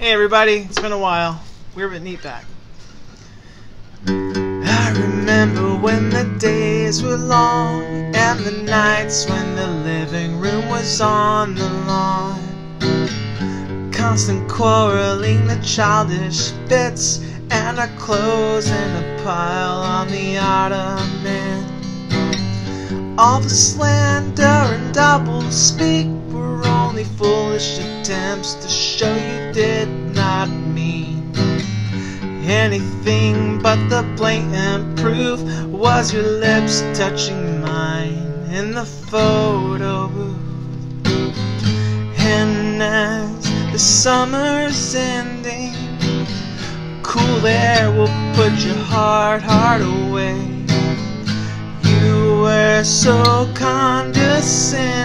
Hey everybody, it's been a while. Weird But Neat back. I remember when the days were long and the nights when the living room was on the lawn. Constant quarreling, the childish bits, and our clothes in a pile on the ottoman. All the slander and double speak foolish attempts to show you did not mean anything but the blatant proof was your lips touching mine in the photo booth. And as the summer's ending, cool air will put your heart, heart away. You were so condescending